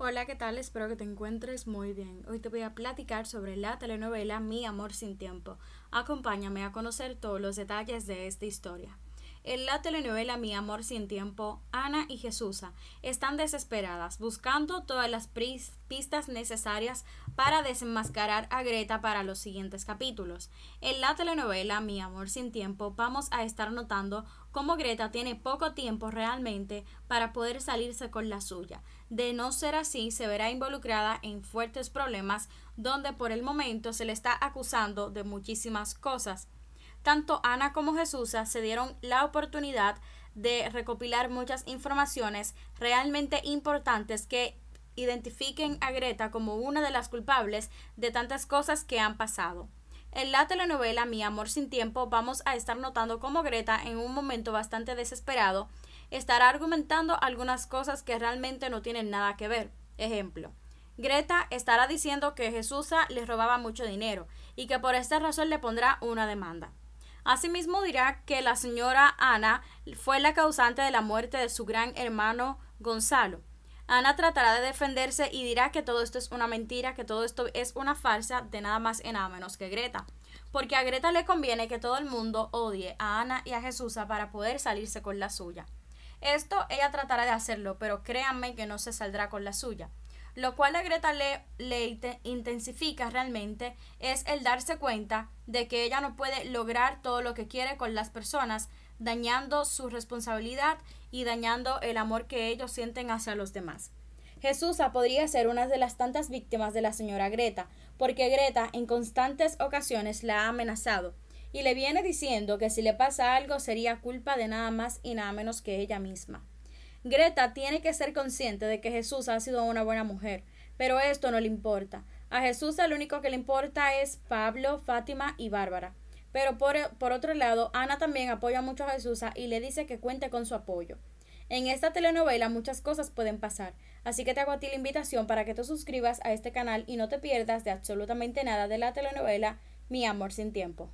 Hola, ¿qué tal? Espero que te encuentres muy bien. Hoy te voy a platicar sobre la telenovela Mi amor sin tiempo. Acompáñame a conocer todos los detalles de esta historia. En la telenovela Mi amor sin tiempo, Ana y Jesusa están desesperadas buscando todas las pistas necesarias para desenmascarar a Greta para los siguientes capítulos. En la telenovela Mi amor sin tiempo vamos a estar notando cómo Greta tiene poco tiempo realmente para poder salirse con la suya. De no ser así, se verá involucrada en fuertes problemas donde por el momento se le está acusando de muchísimas cosas tanto Ana como Jesús se dieron la oportunidad de recopilar muchas informaciones realmente importantes que identifiquen a Greta como una de las culpables de tantas cosas que han pasado. En la telenovela Mi amor sin tiempo vamos a estar notando cómo Greta en un momento bastante desesperado estará argumentando algunas cosas que realmente no tienen nada que ver. Ejemplo, Greta estará diciendo que Jesús le robaba mucho dinero y que por esta razón le pondrá una demanda. Asimismo dirá que la señora Ana fue la causante de la muerte de su gran hermano Gonzalo. Ana tratará de defenderse y dirá que todo esto es una mentira, que todo esto es una farsa de nada más y nada menos que Greta. Porque a Greta le conviene que todo el mundo odie a Ana y a Jesús para poder salirse con la suya. Esto ella tratará de hacerlo, pero créanme que no se saldrá con la suya lo cual a Greta le, intensifica realmente es el darse cuenta de que ella no puede lograr todo lo que quiere con las personas, dañando su responsabilidad y dañando el amor que ellos sienten hacia los demás. Jesús podría ser una de las tantas víctimas de la señora Greta, porque Greta en constantes ocasiones la ha amenazado y le viene diciendo que si le pasa algo sería culpa de nada más y nada menos que ella misma. Greta tiene que ser consciente de que Jesús ha sido una buena mujer, pero esto no le importa. A Jesús lo único que le importa es Pablo, Fátima y Bárbara. Pero por, por otro lado, Ana también apoya mucho a Jesús y le dice que cuente con su apoyo. En esta telenovela muchas cosas pueden pasar, así que te hago a ti la invitación para que te suscribas a este canal y no te pierdas de absolutamente nada de la telenovela Mi amor sin tiempo.